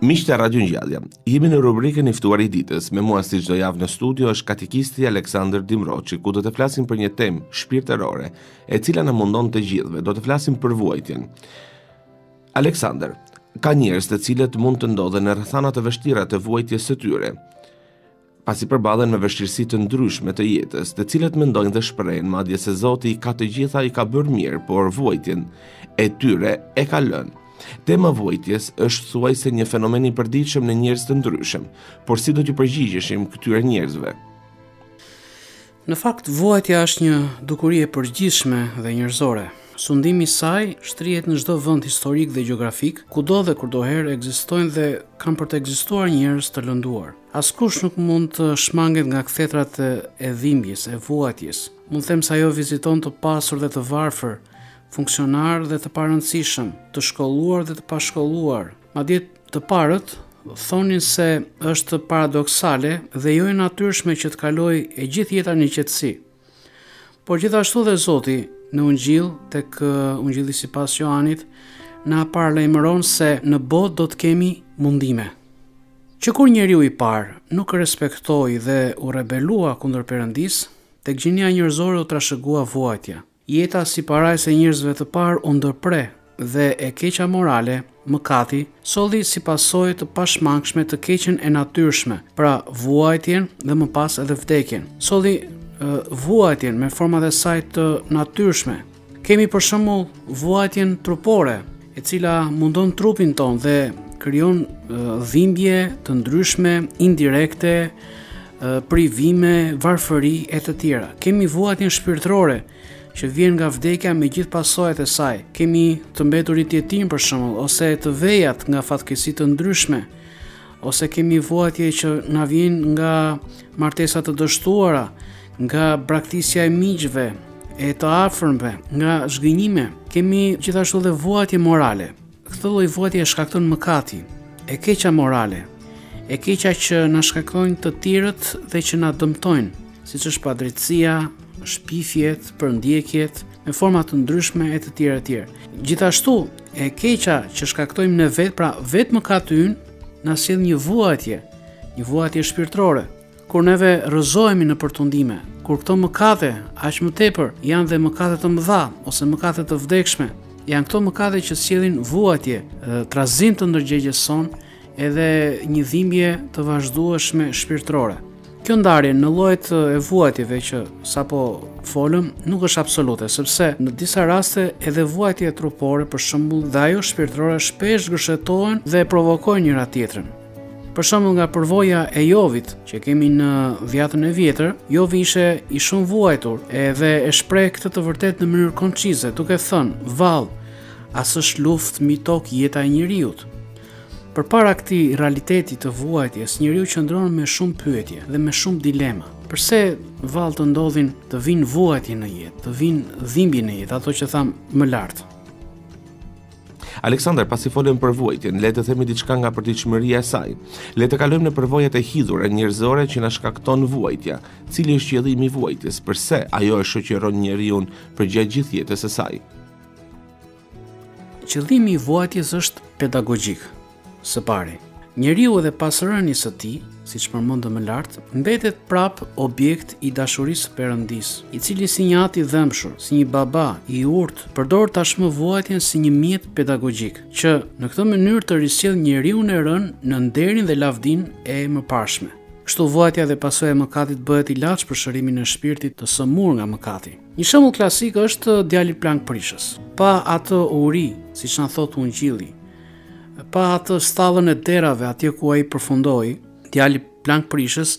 Miqtë e Radio Ngjallja, jemi në rubrikën i ftuar i ditës. Me mua si çdo javë në studio është katekisti Aleksandër Dimroçi, ku do të flasim për një temë shpirtërore, e cila na mundon të gjithëve. Do të flasim për vuajtjen. Aleksandër, ka njerëz të cilët mund të ndodhen në rrethana të vështira të vuajtjes së tyre. pasi përballen me vështirësi të ndryshme të jetës, të cilët mendojnë dhe shprehen madje se Zoti i ka të gjitha i ka bërë mirë, por vuajtjen e tyre e ka lënë. Tema e vuajtjes është thuajse një fenomen i përditshëm në njerëz të ndryshëm, por si do t'u përgjigjeshim këtyre njerëzve? Në fakt, vuajtja është një dukuri e përgjithshme dhe njerëzore. Sundimi i saj shtrihet në çdo vend historik dhe gjeografik, kudo dhe kurdoherë ekzistojnë dhe kanë për të ekzistuar njerëz të lënduar. Askush nuk mund të shmanget nga kthetrat e dhimbjes, e vuajtjes. Mund të them se ajo viziton të pasur dhe të varfër, funksionarë dhe të parëndësishëm, të shkolluar dhe të pashkolluar, Madje të parët thonin se është paradoksale dhe jo e natyrshme që të kalojë e gjithë jeta në qetësi. Por gjithashtu dhe Zoti në ungjill tek uh, ungjilli sipas Joanit na paralajmëron se në botë do të kemi mundime. Që kur njeriu i parë nuk respektoi dhe u rebelua kundër Perëndisë, tek gjinia njerëzore u trashëgua vuajtja. Jeta si parajsë e njerëzve të parë u ndërpre dhe e keqa morale, mëkati, solli si pasojë të pashmangshme të keqen e natyrshme, pra vuajtjen dhe më pas edhe vdekjen. Solli vuajtjen me format e saj të natyrshme. Kemi për shembull vuajtjen trupore, e cila mundon trupin tonë dhe krijon dhimbje të ndryshme indirekte privime, varfëri e të tjera. Kemi vuajtjen shpirtërore që vjen nga vdekja me gjithë pasojat e saj. Kemi të mbeturit jetim për shembull ose të vejat nga fatkeqësi të ndryshme ose kemi vuajtje që na vijnë nga martesa të dështuara, nga braktisja e miqve, e të afërmve, nga zhgënjime. Kemi gjithashtu dhe vuajtje morale. Këtë lloj vuajtje e shkakton mëkati, e keqa morale, e keqja që na shkaktojnë të tjerët dhe që na dëmtojnë, siç është padrejtësia, shpifjet, përndjekjet me forma të ndryshme e të tjera të tjera. Gjithashtu, e keqja që shkaktojmë ne vetë, pra vetë mëkati ynë, na sjell një vuajtje, një vuajtje shpirtërore. Kur neve rrëzohemi në tundime, kur këto mëkate, aq më tepër, janë dhe mëkate të mëdha ose mëkate të vdekshme, janë këto mëkate që sjellin vuajtje, trazim të ndërgjegjes sonë, edhe një dhimbje të vazhdueshme shpirtërore. Kjo ndarje në llojet e vuajtjeve që sapo folëm nuk është absolute, sepse në disa raste edhe vuajtja trupore, për shembull, dhe ajo shpirtërore shpesh gërshetohen dhe provokojnë njëra-tjetrën. Për shembull nga përvoja e Jovit që kemi në Dhiatën e vjetër, Jovi ishte i shumëvuajtur edhe e shpreh këtë të vërtetë në mënyrë koncize, duke thënë: "Vallë, a s'është luftë mbi tokë jeta e njeriut." Përpara këtij realiteti të vuajtjes, njeriu qëndron me shumë pyetje dhe me shumë dilema. Përse vallë të ndodhin të vijnë vuajtje në jetë, të vijnë dhimbje në jetë, ato që thamë më lart. Aleksandër, pasi folëm për vuajtjen, le të themi diçka nga përditshmëria e saj. Le të kalojmë në përvojat e hidhura njerëzore që na shkakton vuajtja. Cili është qëllimi i vuajtjes? Përse ajo e shoqëron njeriun përgjatë gjithë jetës së saj? Qëllimi i vuajtjes është pedagogjik. Së pari, njeriu edhe pas rënies së tij, siç përmendëm më lart, mbetet prapë objekt i dashurisë së Perëndisë, i cili si një at i dhembshur, si një baba i urtë, përdor tashmë vuajtjen si një mjet pedagogjik, që në këtë mënyrë të risjellë njeriun e rënë në nderin dhe lavdinë e mëparshme. Kështu vuajtja dhe pasoja e mëkatit bëhet ilaç për shërimin e shpirtit të sëmurë nga mëkati. Një shembull klasik është djali plangprishës. Pa atë uri, siç na thotë Ungjilli, Pa atë stallën e derrave atje ku ai përfundoi, djali plangprishës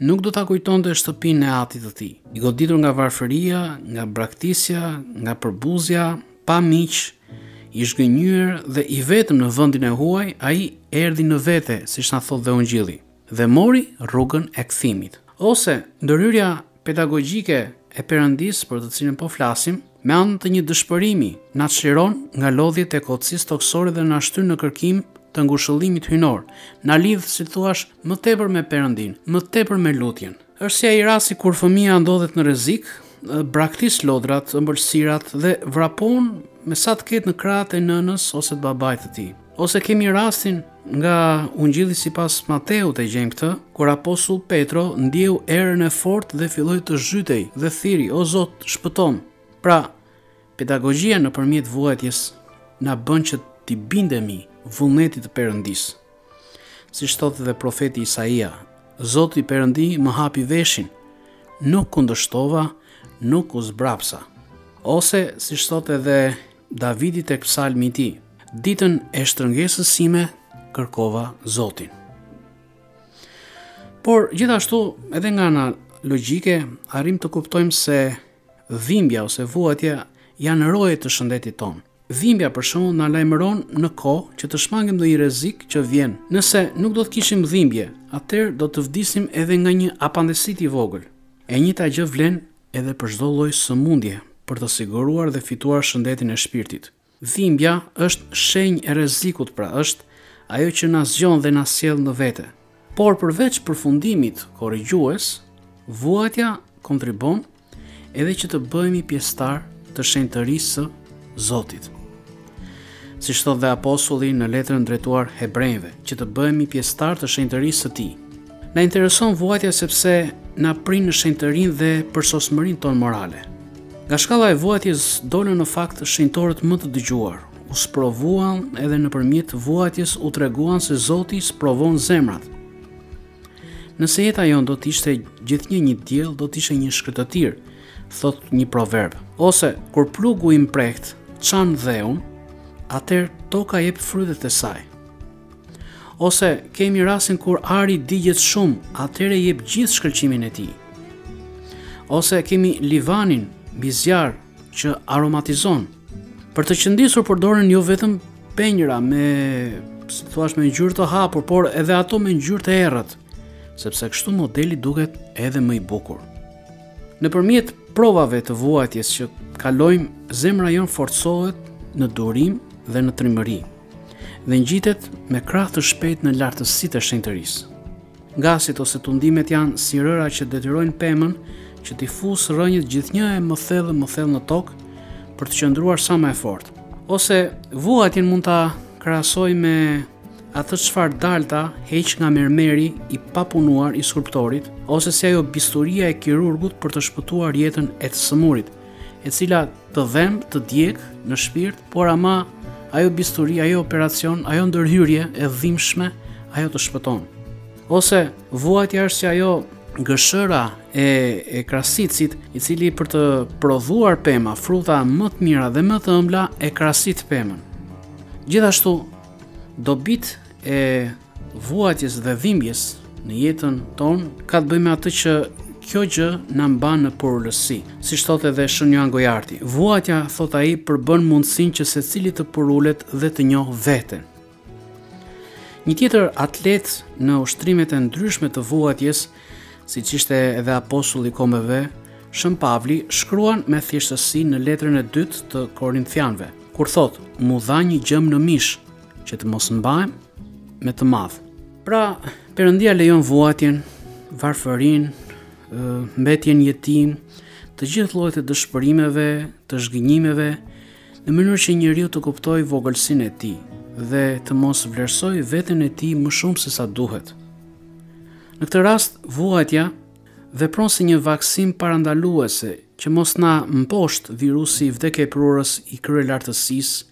nuk do ta kujtonte shtëpinë e atit të tij. I goditur nga varfëria, nga braktisja, nga përbuzja, pa miq, i zhgënjyer dhe i vetëm në vendin e huaj, ai erdhi në vete, siç na thotë dhe Ungjilli, dhe mori rrugën e kthimit. Ose ndërhyrja pedagogjike e Perëndisë për të cilën po flasim, me anë të një dëshpërimi, na çliron nga lodhjet e kotësisë tokësore dhe na shtyn në kërkim të ngushëllimit hyjnor, na lidh, si të thuash, më tepër me Perëndinë, më tepër me lutjen. Është si ai rasti kur fëmija ndodhet në rrezik, braktis lodrat, ëmbëlsirat dhe vrapon me sa të ketë në krahët e nënës ose të babait të tij. Ose kemi rastin nga Ungjilli sipas Mateut e gjejmë këtë, kur apostull Petro ndjeu erën e fortë dhe filloi të zhytej dhe thirri, o Zot, shpëtomë. Pra, pedagogjia nëpërmjet vuajtjes na bën që t'i bindemi vullnetit të Perëndisë. Siç thotë dhe profeti Isaia, Zoti Perëndi më hapi veshin, nuk kundërshtova, nuk u zbrapsa. Ose, siç thotë edhe Davidi tek psalmi i tij, ditën e shtrëngesës sime kërkova Zotin. Por gjithashtu edhe nga ana logjike arrijmë të kuptojmë se dhimbja ose vuajtja janë roje të shëndetit tonë. Dhimbja për shembull na lajmëron në kohë që të shmangim ndonjë rrezik që vjen. Nëse nuk do të kishim dhimbje, atëherë do të vdisim edhe nga një apandisit i vogël. E njëjta gjë vlen edhe për çdo lloj sëmundje për të siguruar dhe fituar shëndetin e shpirtit. Dhimbja është shenjë e rrezikut pra është ajo që na zgjon dhe na sjell në vete. Por përveç përfundimit korrigjues, vuajtja kontribon edhe që të bëhemi pjesëtarë të shenjtërisë së Zotit. Siç thotë dhe apostulli në letrën drejtuar hebrenjve, që të bëhemi pjesëtarë të shenjtërisë së tij. Na intereson vuajtja sepse na prin në shenjtërinë dhe përsosmërinë tonë morale. Nga shkalla e vuajtjes dolën në fakt shenjtorët më të dëgjuar. U sprovuan dhe nëpërmjet vuajtjes u treguan se Zoti sprovon zemrat. Nëse jeta jonë do të ishte gjithnjë një diell, do të ishte një shkretëtirë, thotë një proverb. Ose kur plugu i mprehtë çan dheun, atëherë toka jep frytet e saj. Ose kemi rastin kur ari digjet shumë, atëherë jep gjithë shkëlqimin e tij. Ose kemi livanin mbi zjarr, që aromatizon. Për të qëndisur përdoren jo vetëm penjëra me, si thua, me ngjyrë të hapur, por edhe ato me ngjyrë të errët, sepse kështu modeli duket edhe më i bukur. Nëpërmjet provave të vuajtjes që kalojmë, zemra jonë forcohet në durim dhe në trimëri dhe ngjitet me krahë të shpejtë në lartësitë e shenjtërisë. Ngasjet ose tundimet janë si erëra që detyrojnë pemën që t'i fusë rrënjët gjithnjë e më thellë më thellë në tokë për të qëndruar sa më e fortë. Ose vuajtjen mund ta krahasojmë me atë çfarë dalta heq nga mermeri i papunuar i skulptorit, ose si ajo bisturia e kirurgut për të shpëtuar jetën e të sëmurit, e cila Të dhemb, të djeg në shpirt, por ama ajo bisturi, ajo operacion, ajo ndërhyrje e dhimbshme, ajo të shpëton. Ose vuajtja është si ajo gërshëra e, e krasitësit, i cili për të prodhuar pema, fruta më të mira dhe më të ëmbla, e krasit pemën. Gjithashtu, dobitë e vuajtjes dhe dhimbjes në jetën tonë ka të bëjë me atë që kjo gjë na mban në përulësi. Siç thotë edhe Shën Joan Gojarti, vuajtja thotë ai përbën mundësinë që secili të përulet dhe të njohë veten. Një tjetër atlet në ushtrimet e ndryshme të vuajtjes, siç ishte edhe apostulli i kombeve, Shën Pavli shkruan me thjeshtësi në letrën e dytë të Korinthianëve, kur thotë: "M'u dha një gjemb në mish, që të mos mbahem me të madh. Pra, Perëndia lejon vuajtjen, varfërinë, mbetjen jetim, të gjithë llojet e dëshpërimeve, të zhgënjimeve, në mënyrë që njeriu të kuptojë vogëlsinë e tij dhe të mos vlerësojë veten e tij më shumë se sa duhet. Në këtë rast, vuajtja vepron si një vaksinë parandaluese që mos na mposhtë virusi vdekjeprurës i kryelartësisë,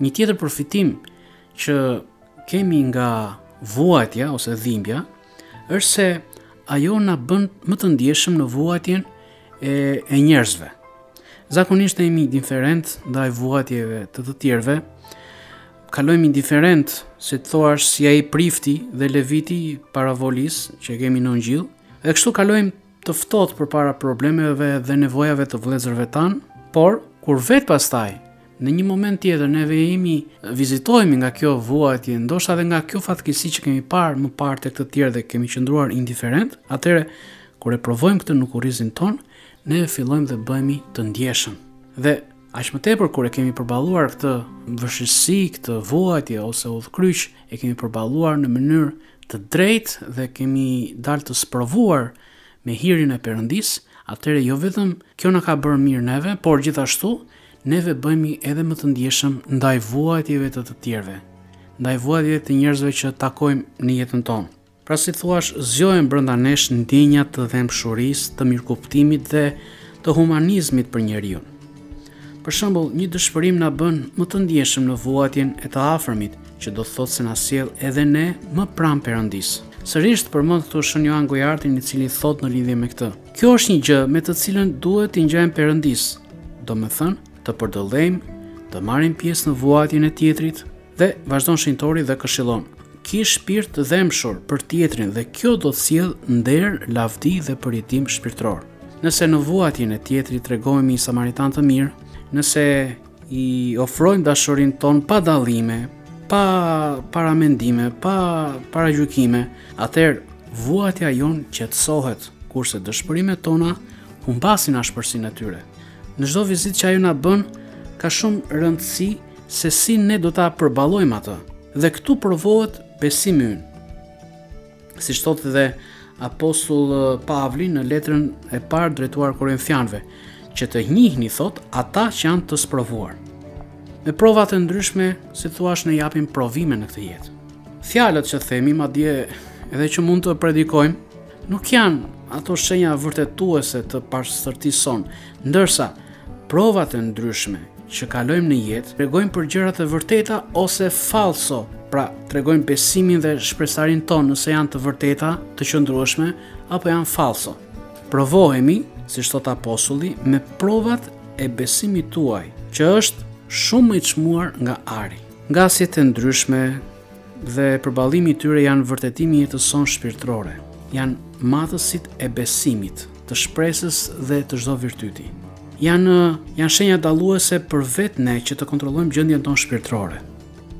Një tjetër përfitim që kemi nga vuajtja ose dhimbja është se ajo na bën më të ndjeshëm në vuajtjen e, e njerëzve. Zakonisht ne jemi indiferentë ndaj vuajtjeve të të tjerëve, kalojmë indiferentë si të thuash si ai prifti dhe leviti i paravolisë që kemi në Ungjill, dhe kështu kalojmë të ftohtë përpara problemeve dhe nevojave të vëllezërve tanë, por kur vetë pastaj në një moment tjetër neve jemi vizitohemi nga kjo vuajtje, ndoshta edhe nga kjo fatkeqësi që kemi parë më parë tek të tjerë dhe kemi qëndruar indiferentë, atëherë kur e provojmë këtë në kurrizin tonë, ne fillojmë dhe bëhemi të ndjeshëm. Dhe aq më tepër kur e kemi përballuar këtë vështirësi, këtë vuajtje ose udhëkryq, e kemi përballuar në mënyrë të drejtë dhe kemi dalë të sprovuar me hirin e Perëndisë, atëherë jo vetëm kjo na ka bërë mirë neve, por gjithashtu neve bëhemi edhe më të ndjeshëm ndaj vuajtjeve të të tjerëve, ndaj vuajtjeve të njerëzve që takojmë në jetën tonë. Pra si thuash, zgjohen brenda nesh ndjenja të dhembshurisë, të mirëkuptimit dhe të humanizmit për njeriun. Për shembull, një dëshpërim na bën më të ndjeshëm në vuajtjen e të afërmit, që do të thotë se na sjell edhe ne më pranë Perëndisë. Sërish përmend këtu Shën Joan Gojartin i cili thotë në lidhje me këtë. Kjo është një gjë me të cilën duhet t'i ngjajmë Perëndisë, domethënë të përdëllejmë, të marrim pjesë në vuajtjen e tjetrit, Dhe vazhdon shenjtori dhe këshillon: Ki shpirt të dhembshur për tjetrin dhe kjo do të sjellë nder, lavdi dhe përfitim shpirtëror. Nëse në vuajtjen e tjetrit tregohemi një samaritan të mirë, nëse i ofrojmë dashurinë tonë pa dallime, pa paramendime, pa paragjykime, atëherë vuajtja jonë qetësohet, kurse dëshpërimet tona humbasin ashpërsinë e tyre. Në çdo vizitë që ajo na bën, ka shumë rëndësi se si ne do ta përballojmë atë dhe këtu provohet besimi ynë. Siç thotë dhe apostull Pavli në letrën e parë drejtuar Korinthianëve, që të njihni thotë ata që janë të sprovuar. Me prova të ndryshme, si të thuash, ne japim provime në këtë jetë. Fjalët që themi madje edhe që mund të predikojmë, nuk janë ato shenja vërtetuese të pastërtisë sonë, ndërsa Provat e ndryshme që kalojmë në jetë tregojmë për gjëra të vërteta ose falso, pra tregojmë besimin dhe shpirtërinë tonë nëse janë të vërteta, të qëndrueshme apo janë falso. Provohemi, siç thotë apostulli, me provat e besimit tuaj, që është shumë më i çmuar nga ari. Ngasjet e ndryshme dhe përballimi i tyre janë vërtetimi i jetës sonë shpirtërore, janë matësit e besimit. të shpresës dhe të çdo virtyti. Janë janë shenja dalluese për vetë ne që të kontrollojmë gjendjen tonë shpirtërore.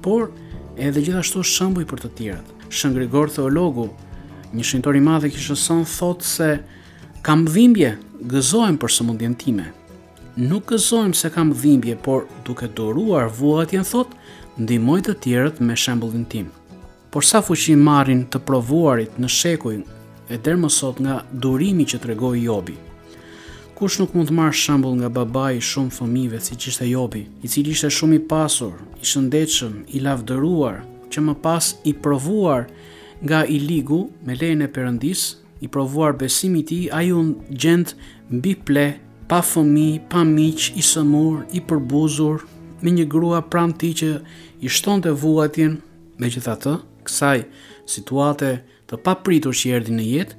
Por edhe gjithashtu shembuj për të tjerët. Shën Grigor Theologu, një shenjtor i madh i kishës sonë thotë se kam dhimbje, gëzohem për sëmundjen time. Nuk gëzohem se kam dhimbje, por duke duruar vuajtjen thotë, ndihmoj të tjerët me shembullin tim. Por sa fuqi marrin të provuarit në shekuj e deri më sot nga durimi që tregoi Jobi? Kush nuk mund të marrë shembull nga babai i shumë fëmijëve siç ishte Jobi, i cili ishte shumë i pasur, i shëndetshëm, i lavdëruar, që më pas i provuar nga i ligu me lejen e Perëndisë, i provuar besimi i tij, ai u gjend mbi pleh, pa fëmijë, pa miq, i sëmurë, i përbuzur, me një grua pranë tij që i shtonte vuajtjen Megjithatë, kësaj situate të papritur që i erdhi në jetë,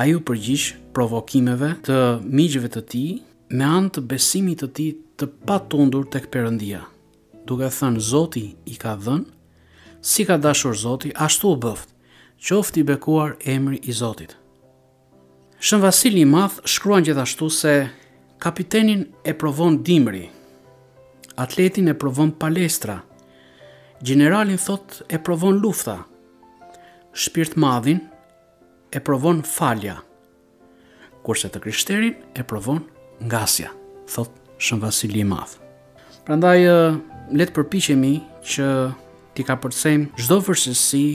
ai iu përgjigj provokimeve të miqve të tij me anë të besimit të tij të patundur tek Perëndia, duke thënë Zoti i ka dhënë, si ka dashur Zoti, ashtu u bëftë, qoftë i bekuar emri i Zotit. Shën Vasili i Madh shkruan gjithashtu se kapitenin e provon dimri, atletin e provon palestra, gjeneralin thotë e provon lufta, shpirtmadhin e provon falja, kurse të krishterin e provon ngasja, thotë Shën Vasili i Madh. Prandaj le të përpiqemi që të kapërcejmë çdo vështirësi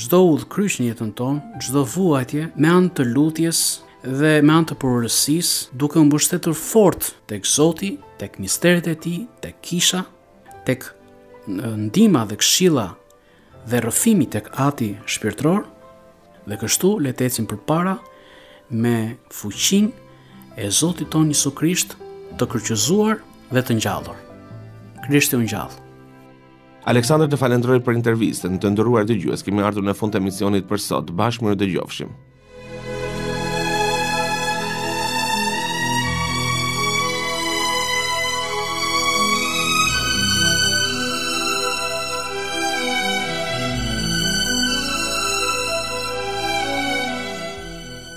Çdo udhëkryq në jetën tonë, çdo vuajtje me anë të lutjes dhe me anë të porosisë, duke u mbështetur fort tek Zoti, tek misteret e Tij, tek Kisha, tek ndihma dhe këshilla dhe rrëfimi tek Ati shpirtëror, dhe kështu le të ecim përpara me fuqinë e Zotit tonë Jezu Krisht të kryqëzuar dhe të ngjallur. Krishti u ngjall. Aleksandër të falënderoj për intervistën, të nderuar dëgjues, kemi ardhur në fund të emisionit për sot, bashkë mirudëgjofshim.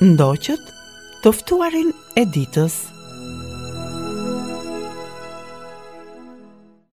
Ndoqët të ftuarin e ditës.